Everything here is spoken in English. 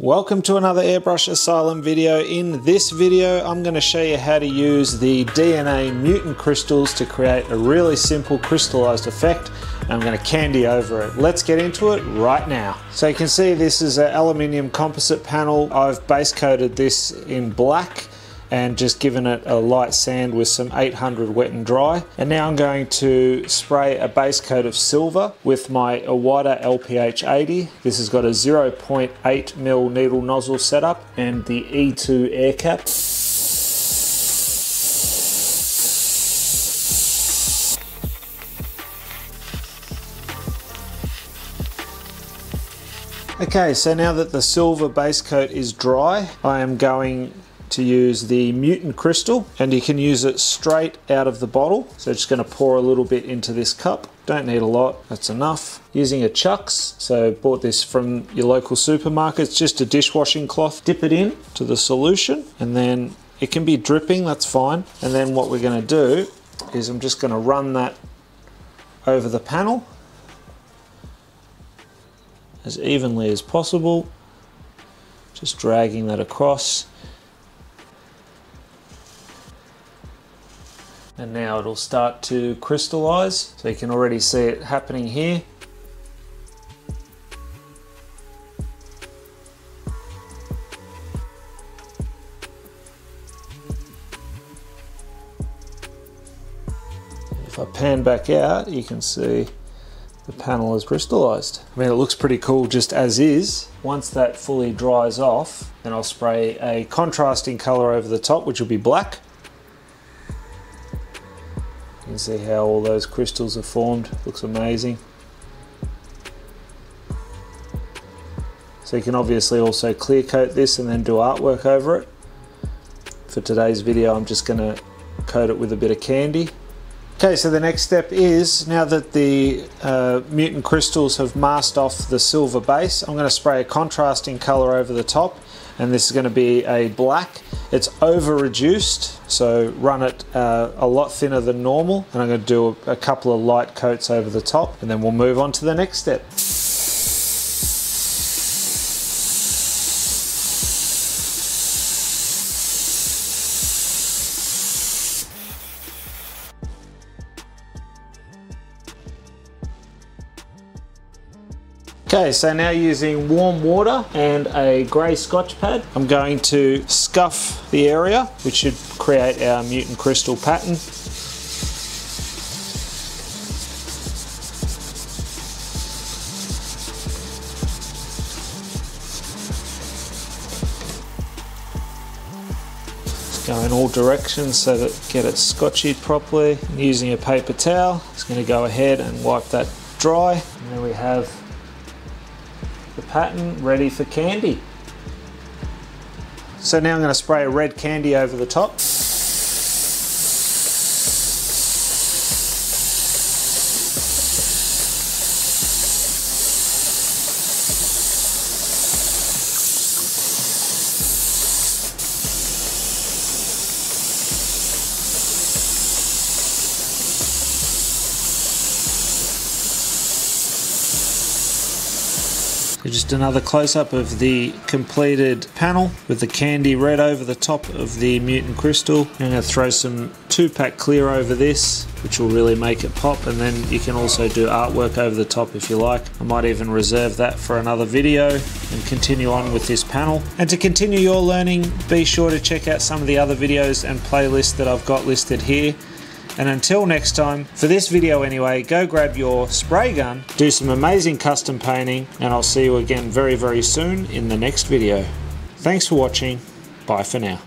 Welcome to another Airbrush Asylum video. In this video, I'm going to show you how to use the DNA Mutant Crystalz to create a really simple crystallized effect. I'm going to candy over it. Let's get into it right now. So you can see this is an aluminium composite panel. I've base coated this in black and just given it a light sand with some 800 wet and dry. And now I'm going to spray a base coat of silver with my Iwata LPH 80. This has got a 0.8 mil needle nozzle setup and the E2 air cap. Okay, so now that the silver base coat is dry, I am going to use the mutant crystal and you can use it straight out of the bottle. So just going to pour a little bit into this cup. Don't need a lot, that's enough. Using a Chux, so bought this from your local supermarket. It's just a dishwashing cloth. Dip it in to the solution and then it can be dripping, that's fine. And then what we're going to do is I'm just going to run that over the panel as evenly as possible. Just dragging that across. And now it'll start to crystallize so you can already see it happening here if I pan back out you can see the panel is crystallized. I mean it looks pretty cool just as is. Once that fully dries off then I'll spray a contrasting color over the top which will be black you can see how all those crystals are formed, looks amazing. So you can obviously also clear coat this and then do artwork over it. For today's video I'm just going to coat it with a bit of candy. Okay, so the next step is, now that the uh, Mutant Crystalz have masked off the silver base, I'm going to spray a contrasting colour over the top and this is going to be a black. It's over reduced, so run it uh, a lot thinner than normal. And I'm going to do a, a couple of light coats over the top and then we'll move on to the next step. Okay, so now using warm water and a grey scotch pad, I'm going to scuff the area, which should create our mutant crystal pattern. Go in all directions so that get it scotched properly. using a paper towel, it's going to go ahead and wipe that dry. And then we have the pattern ready for candy. So now I'm going to spray a red candy over the top. Just another close-up of the completed panel with the candy red over the top of the mutant crystal. I'm going to throw some 2-pack clear over this which will really make it pop and then you can also do artwork over the top if you like. I might even reserve that for another video and continue on with this panel. And to continue your learning be sure to check out some of the other videos and playlists that I've got listed here. And until next time, for this video anyway, go grab your spray gun, do some amazing custom painting, and I'll see you again very, very soon in the next video. Thanks for watching. Bye for now.